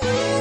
Bye.